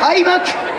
開幕